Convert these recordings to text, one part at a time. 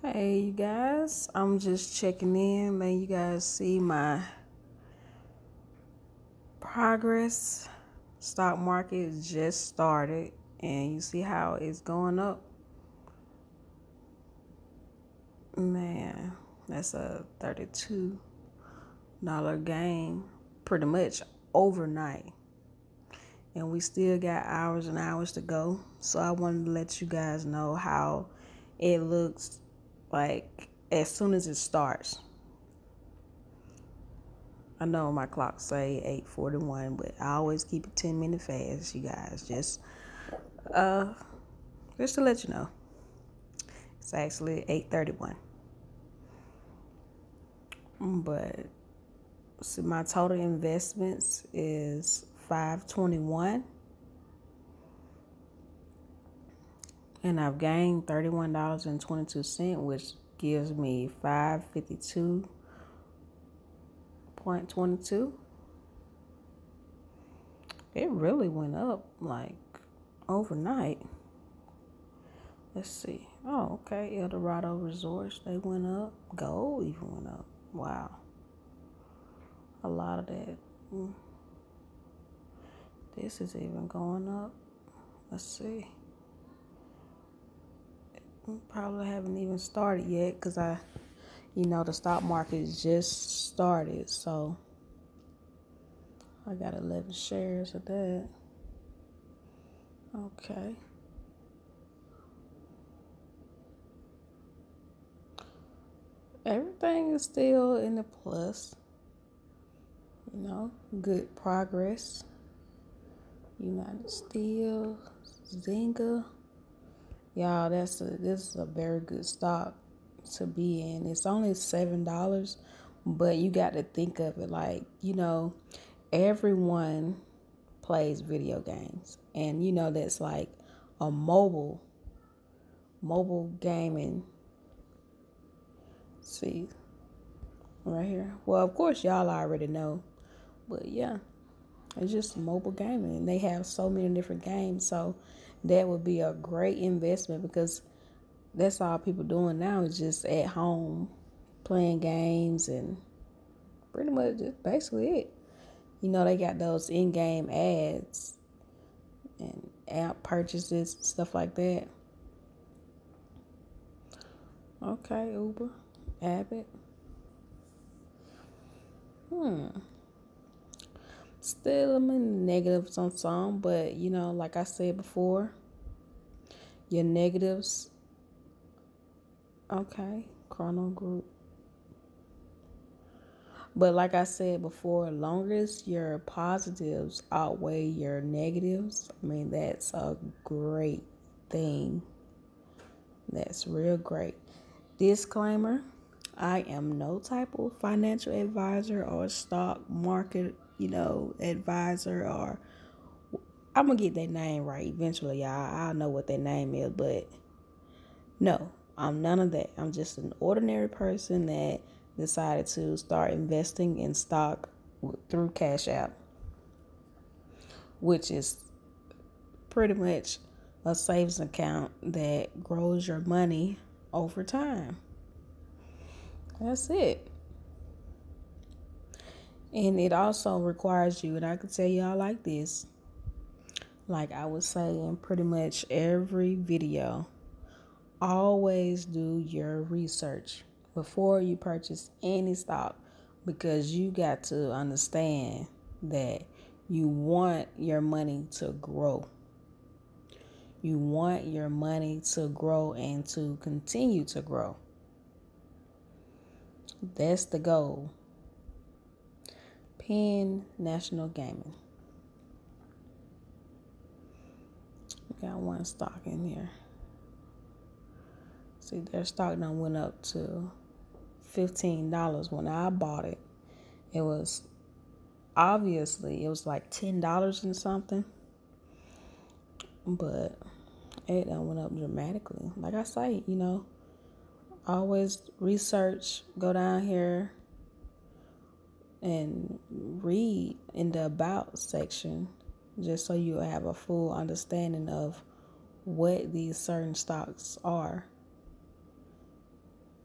Hey, you guys, I'm just checking in, letting you guys see my progress. Stock market just started, and you see how it's going up. Man, that's a $32 gain pretty much overnight. And we still got hours and hours to go. So I wanted to let you guys know how it looks like as soon as it starts. I know my clock say 8:41, but I always keep it 10 minutes fast, you guys. Just uh just to let you know. It's actually 8:31. But see my total investments is 521 and I've gained $31.22, which gives me 552.22. It really went up like overnight. Let's see. Oh, okay. El Dorado Resorts, they went up. Gold even went up. Wow. A lot of that. Mm. This is even going up. Let's see probably haven't even started yet because I, you know, the stock market just started. So I got 11 shares of that. Okay. Everything is still in the plus. You know, good progress. United Steel, Zynga. Y'all, that's a this is a very good stock to be in. It's only seven dollars, but you got to think of it like, you know, everyone plays video games. And you know that's like a mobile mobile gaming see right here. Well, of course y'all already know. But yeah, it's just mobile gaming and they have so many different games. So that would be a great investment because that's all people doing now is just at home playing games and pretty much just basically it. You know, they got those in game ads and app purchases, stuff like that. Okay, Uber, Abbott. Hmm. Still, I'm in negatives on some, but you know, like I said before, your negatives. Okay, Cronos Group. But like I said before, long as your positives outweigh your negatives, I mean, that's a great thing. That's real great. Disclaimer I am no type of financial advisor or stock market you know, advisor or I'm gonna get that name right eventually, y'all. I'll know what that name is, but no, I'm none of that. I'm just an ordinary person that decided to start investing in stock through Cash App, which is pretty much a savings account that grows your money over time. That's it. And it also requires you, and I could tell y'all like this, like I would say in pretty much every video, always do your research before you purchase any stock because you got to understand that you want your money to grow. You want your money to grow and to continue to grow. That's the goal. Penn National Gaming. We got one stock in here. See, their stock now went up to $15 when I bought it. It was obviously it was like $10 and something. But it went up dramatically. Like I say, you know, always research, go down here, and read in the about section just so you have a full understanding of what these certain stocks are.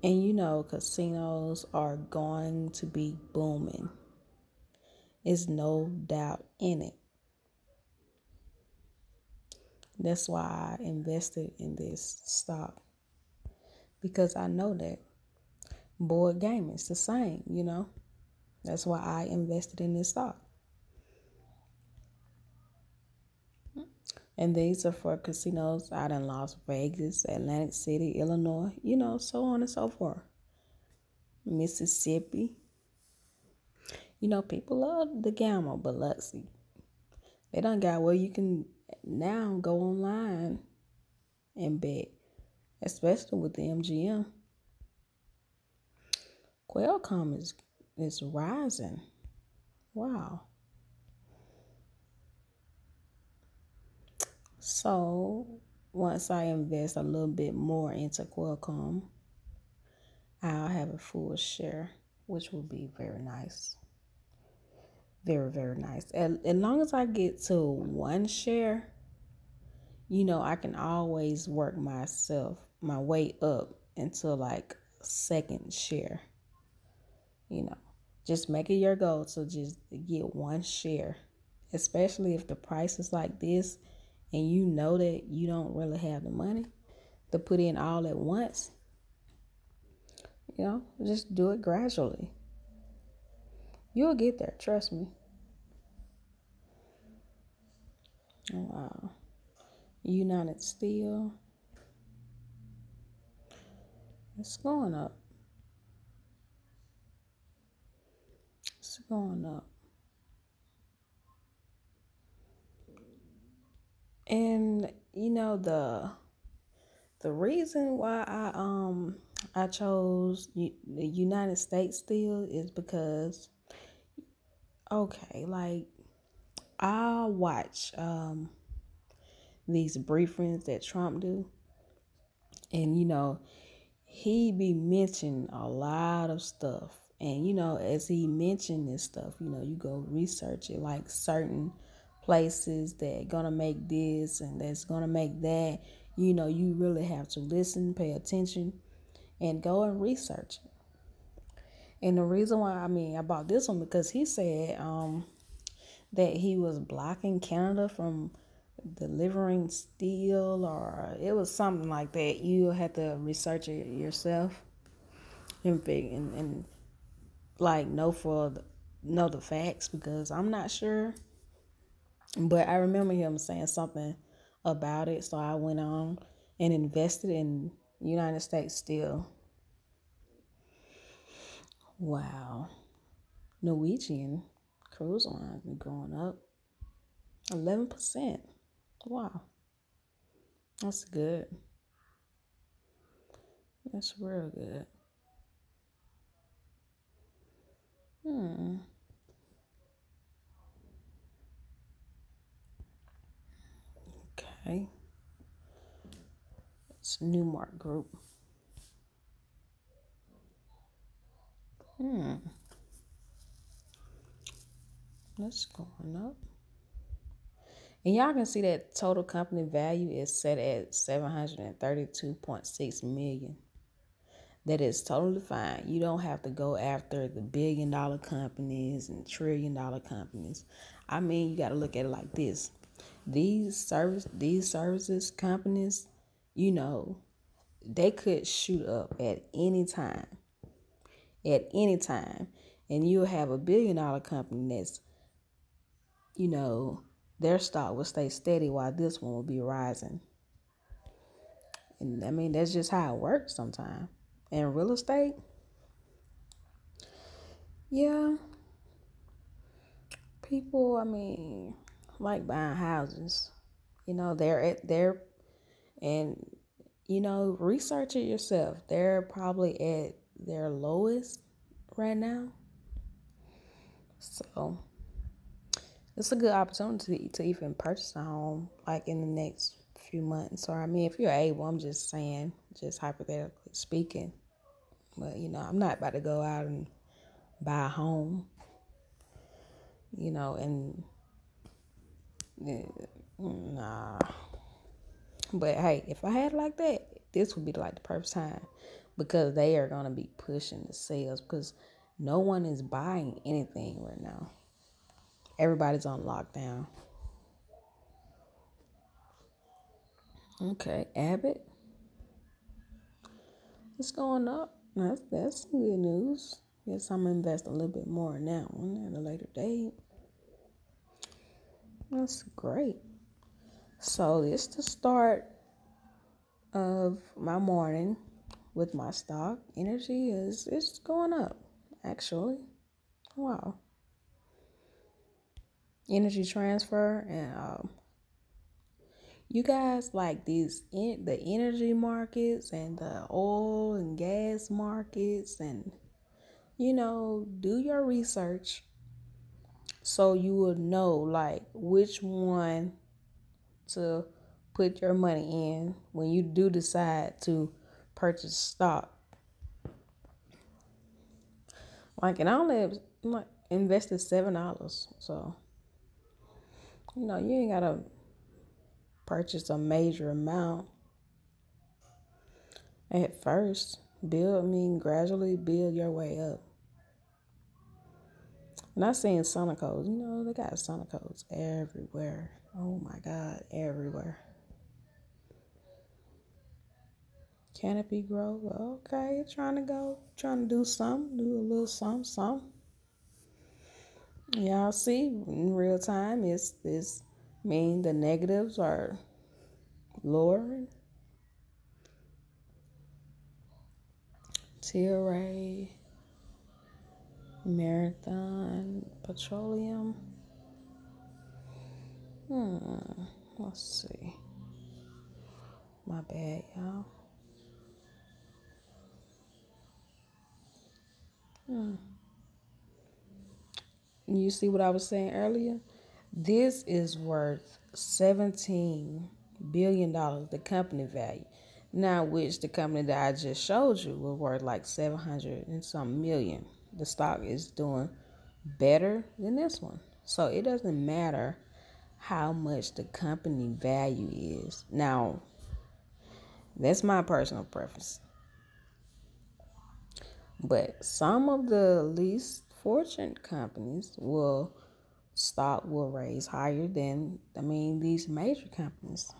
And you know, casinos are going to be booming. There's no doubt in it. That's why I invested in this stock because I know that board gaming is the same, you know. That's why I invested in this stock. And these are for casinos out in Las Vegas, Atlantic City, Illinois, you know, so on and so forth. Mississippi. You know, people love the gamble, but see. They don't got where you can now go online and bet, especially with the MGM. Qualcomm is is rising. Wow. So once I invest a little bit more into Qualcomm, I'll have a full share, which will be very nice. Very, very nice. As, as long as I get to one share, you know, I can always work myself, my way up until like second share. You know, just make it your goal to just get one share, especially if the price is like this and you know that you don't really have the money to put in all at once, you know, just do it gradually. You'll get there, trust me. Oh, wow. United Steel. It's going up. Going up. And you know the the reason why I um I chose the United States Steel is because okay, like I watch um these briefings that Trump do, and you know he be mentioning a lot of stuff, and you know as he mentioned this stuff, you know you go research it like certain places that gonna make this and that's gonna make that you know you really have to listen pay attention and go and research it. And the reason why i mean i bought this one because he said um, that he was blocking canada from delivering steel or it was something like that. You had to research it yourself and, and, and like know for the, know the facts because i'm not sure but I remember him saying something about it, so I went on and invested in United States Steel. Wow. Norwegian cruise line going up 11%. Wow. That's good. That's real good. Hmm. Okay. It's Newmark Group. Hmm. That's going up. And y'all can see that total company value is set at 732.6 million. That is totally fine. You don't have to go after the billion dollar companies and trillion dollar companies. I mean, you got to look at it like this these service these services companies, you know, they could shoot up at any time. At any time. And you'll have a billion dollar company that's, you know, their stock will stay steady while this one will be rising. And I mean, that's just how it works sometimes. And real estate, yeah, people, I mean, like buying houses. You know, they're at they're and you know, research it yourself. They're probably at their lowest right now. So it's a good opportunity to even purchase a home like in the next few months. Or I mean if you're able, I'm just saying, just hypothetically speaking. But you know, I'm not about to go out and buy a home. You know, and uh, Nah. But hey, if I had like that, this would be like the perfect time. because they are going to be pushing the sales because no one is buying anything right now. Everybody's on lockdown. Okay, Abbott. It's going up. That's that's good news. Guess I'm gonna invest a little bit more in that one at a later date. That's great. So it's the start of my morning with my stock. Energy is it's going up, actually. Wow. Energy transfer and um, you guys like these in the energy markets and the oil and gas markets and you know do your research so you will know like which one to put your money in when you do decide to purchase stock. Like, and I only like invested seven dollars, so you know you ain't gotta purchase a major amount at first. Build, mean, gradually build your way up. Not saying Sunoco's, you know, they got Sunoco's everywhere. Oh my God, everywhere. Canopy Growth, okay, trying to go, trying to do something, do a little something, something. Y'all see in real time, it's this mean the negatives are lowering. Tilray. Marathon Petroleum. Hmm. Let's see. My bad, y'all. Hmm. You see what I was saying earlier? This is worth $17 billion, the company value. Now, which the company that I just showed you was worth like 700 and some million the stock is doing better than this one. So it doesn't matter how much the company value is. Now, that's my personal preference. But some of the least fortunate companies will stock will raise higher than I mean these major companies.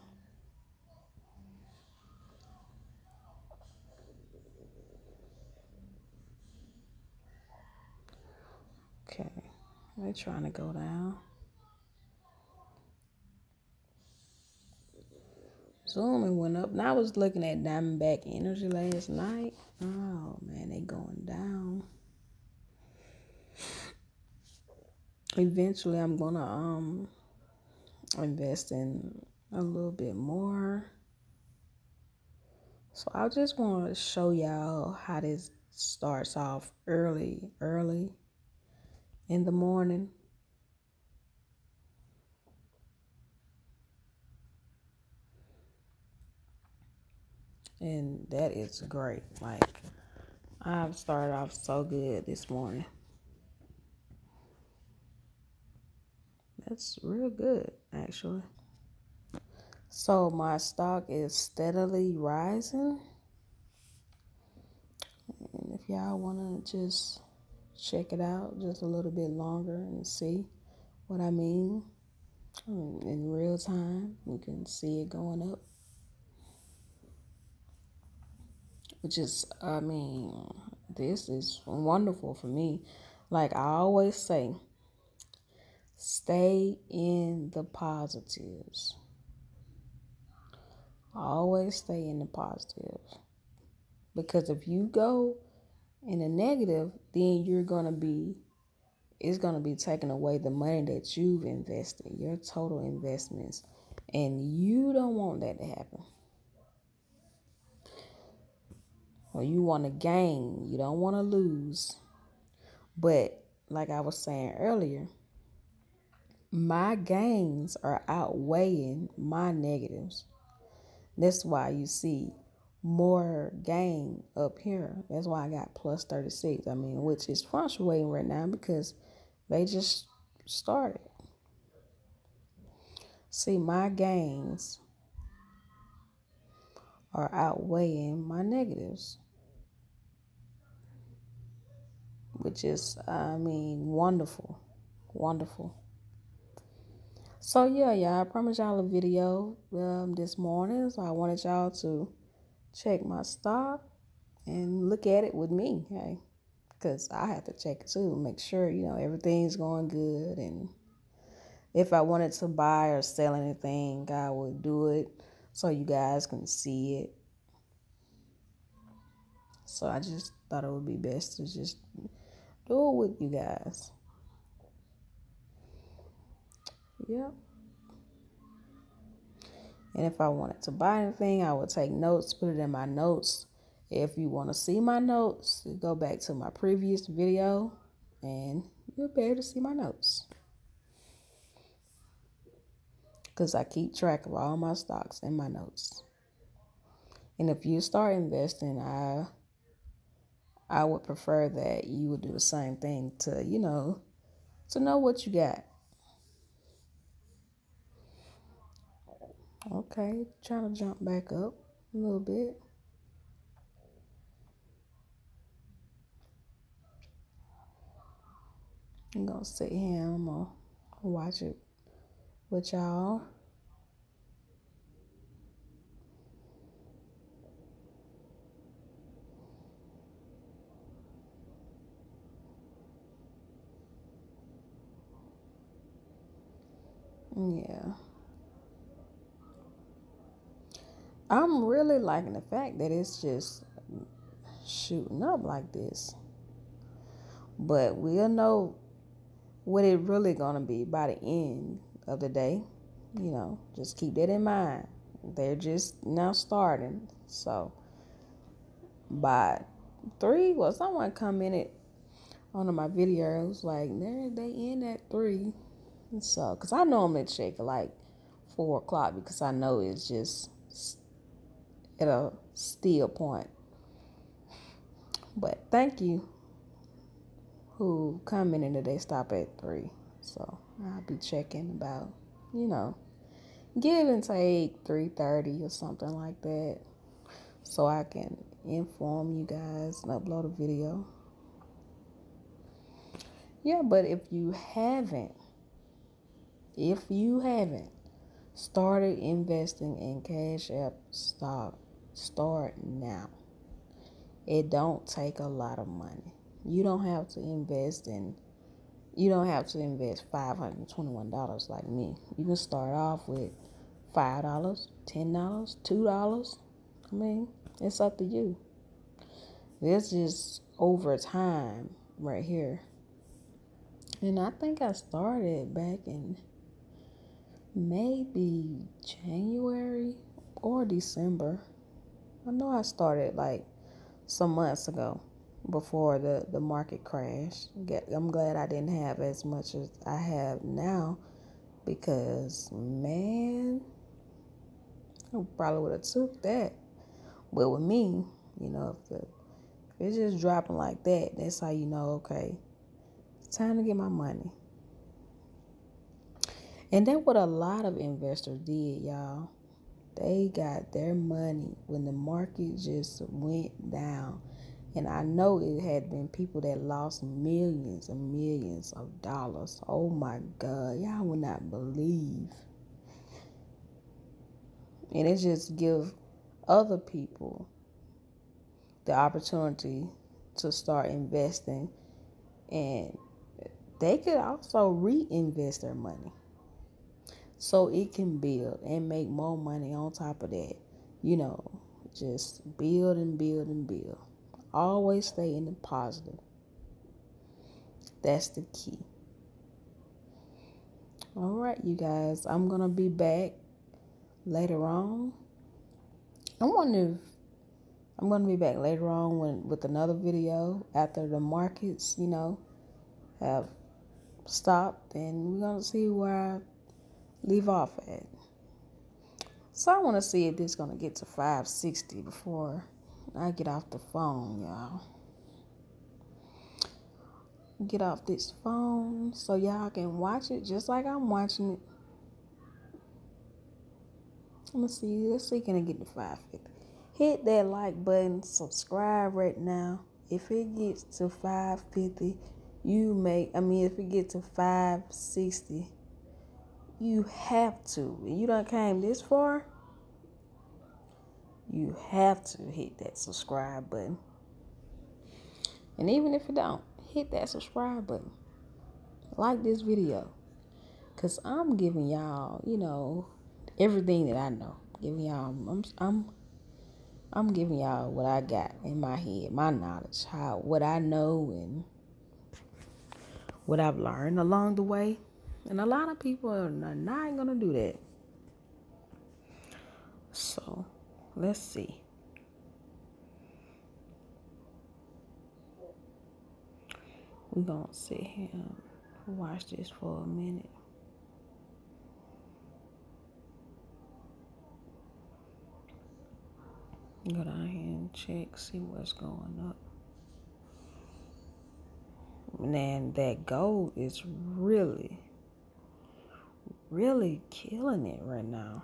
Okay, they're trying to go down. Zoom and went up. Now I was looking at Diamondback Energy last night. Oh man, they going down. Eventually, I'm gonna um invest in a little bit more. So I just want to show y'all how this starts off early, early in the morning. And that is great. Like, I've started off so good this morning. That's real good, actually. So, my stock is steadily rising. And if y'all want to just check it out just a little bit longer and see what I mean um, in real time. You can see it going up. Which is, I mean, this is wonderful for me. Like I always say, stay in the positives. Always stay in the positives. Because if you go in the negative, then you're going to be, it's going to be taking away the money that you've invested, your total investments. And you don't want that to happen. Or you want to gain, you don't want to lose. But like I was saying earlier, my gains are outweighing my negatives. That's why you see more gain up here. That's why I got plus 36. I mean, which is fluctuating right now because they just started. See, my gains are outweighing my negatives. which is, I mean, wonderful. Wonderful. So, yeah, y'all, I promised y'all a video um, this morning. So, I wanted y'all to check my stock and look at it with me, hey, because I have to check it too, make sure, you know, everything's going good. And if I wanted to buy or sell anything, I would do it so you guys can see it. So I just thought it would be best to just do it with you guys. Yep. And if I wanted to buy anything, I would take notes, put it in my notes. If you want to see my notes, go back to my previous video and you'll be able to see my notes. Because I keep track of all my stocks in my notes. And if you start investing, I I would prefer that you would do the same thing to, you know, to know what you got. Okay, trying to jump back up a little bit. I'm gonna sit here I'm gonna watch it with y'all. Yeah. I'm really liking the fact that it's just shooting up like this. But we'll know what it really gonna be by the end of the day. You know, just keep that in mind. They're just now starting. So by three, well someone commented on my videos like they they end at three. So, cause I normally check like four o'clock because I know it's just at a still point. But thank you who come in and they stop at three. So I'll be checking about, you know, give and take three thirty or something like that. So I can inform you guys and upload a video. Yeah, but if you haven't, if you haven't started investing in Cash App stock Start now. It don't take a lot of money. You don't have to invest in you don't have to invest $521 like me. You can start off with $5, $10, $2. I mean, it's up to you. This is over time right here. And I think I started back in maybe January or December. I know I started like some months ago before the, the market crash. I'm glad I didn't have as much as I have now because, man, I probably would have took that. But with me, you know, if, the, if it's just dropping like that, that's how you know, okay, it's time to get my money. And that's what a lot of investors did, y'all. They got their money when the market just went down. And I know it had been people that lost millions and millions of dollars. Oh my God, y'all would not believe. And it just give other people the opportunity to start investing and they could also reinvest their money so it can build and make more money on top of that. You know, just build and build and build. Always stay in the positive. That's the key. All right, you guys, I'm going to be back later on. I wonder if I'm going to be back later on when, with another video after the markets, you know, have stopped and we're going to see where I leave off at. So I want to see if this is going to get to 560 before I get off the phone, y'all. Get off this phone so y'all can watch it just like I'm watching it. Let me see. Let's see. Can I get to 550? Hit that like button. Subscribe right now. if it gets to 550, you make, I mean, if it gets to 560, you have to. You don't came this far, you have to hit that subscribe button. And even if you don't, hit that subscribe button. Like this video. Cause I'm giving y'all, you know, everything that I know. Giving y'all I'm I'm I'm giving y'all what I got in my head, my knowledge, how what I know and what I've learned along the way. And a lot of people are not gonna do that. So let's see. We're gonna sit here and watch this for a minute. Go down here and check, see what's going up. And that gold is really, really killing it right now.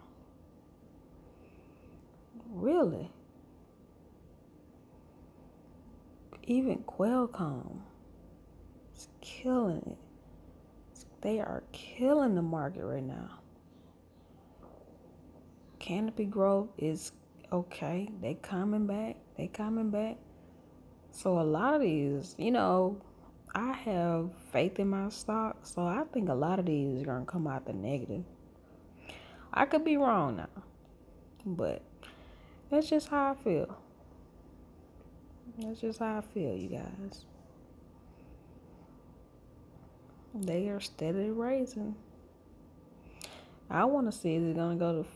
Really. Even Qualcomm is killing it. They are killing the market right now. Canopy Growth is okay. They coming back. They coming back. So a lot of these, you know, I have faith in my stock, so I think a lot of these are gonna come out the negative. I could be wrong now, but that's just how I feel. That's just how I feel, you guys. They are steadily raising. I want to see if it's going to go to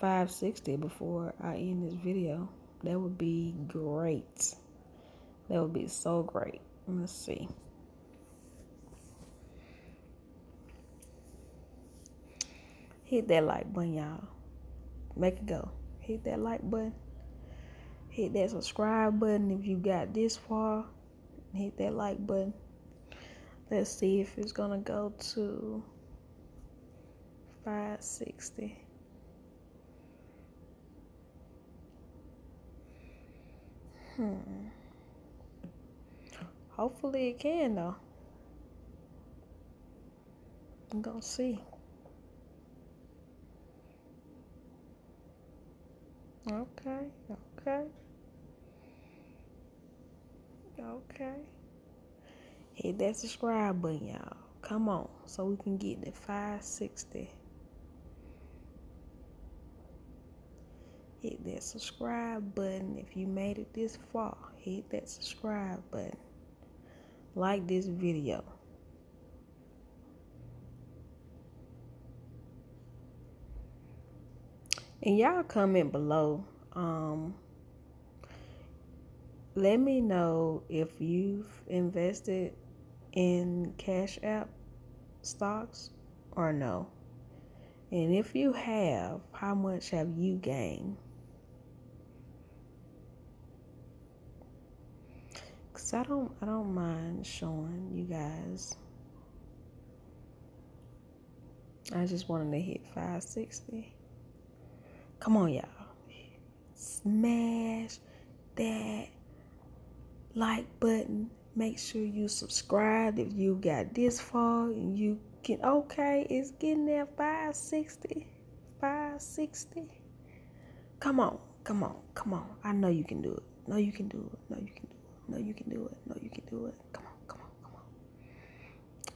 560 before I end this video. That would be great. That would be so great. Let's see. Hit that like button, y'all. Make it go. Hit that like button. Hit that subscribe button if you got this far. Hit that like button. Let's see if it's gonna go to 560. Hmm. Hopefully it can though. I'm gonna see. Okay, okay. Okay. Hit that subscribe button, y'all. Come on, so we can get the 560. Hit that subscribe button if you made it this far. Hit that subscribe button. Like this video. And y'all comment below. Um, let me know if you've invested in Cash App stocks or no? And if you have, how much have you gained? Cause I don't I don't mind showing you guys. I just wanted to hit 560. Come on, y'all. Smash that like button Make sure you subscribe if you got this far and you can okay, it's getting there 560. 560. Come on, come on, come on. I know you can do it. No, you can do it. No, you can do it. No, you can do it. No, you can do it. Come on, come on, come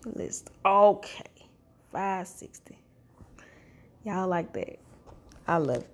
on. List. Okay. 560. Y'all like that. I love it.